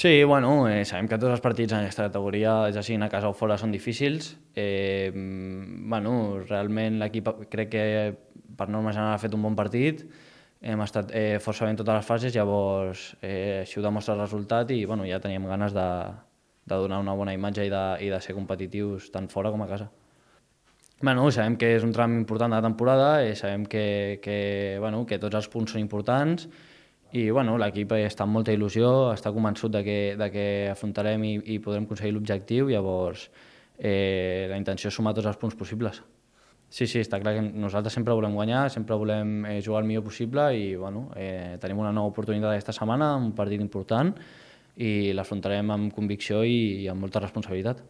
Sí, bueno, eh, sabem que tots els partits en aquesta categoria, ja siguin a casa o fora, són difícils. Eh, bueno, realment l'equip crec que per norma general ha fet un bon partit, hem estat eh, força bé en totes les fases, llavors eh, així ho demostra el resultat i bueno, ja teníem ganes de, de donar una bona imatge i de, i de ser competitius tant fora com a casa. Bueno, sabem que és un tram important de la temporada, eh, sabem que, que, bueno, que tots els punts són importants, i bueno, l'equip està amb molta il·lusió, està convençut de que, de que afrontarem i, i podrem aconseguir l'objectiu, llavors eh, la intenció és sumar tots els punts possibles. Sí, sí, està clar que nosaltres sempre volem guanyar, sempre volem eh, jugar el millor possible i bueno, eh, tenim una nova oportunitat aquesta setmana, un partit important i l'afrontarem amb convicció i, i amb molta responsabilitat.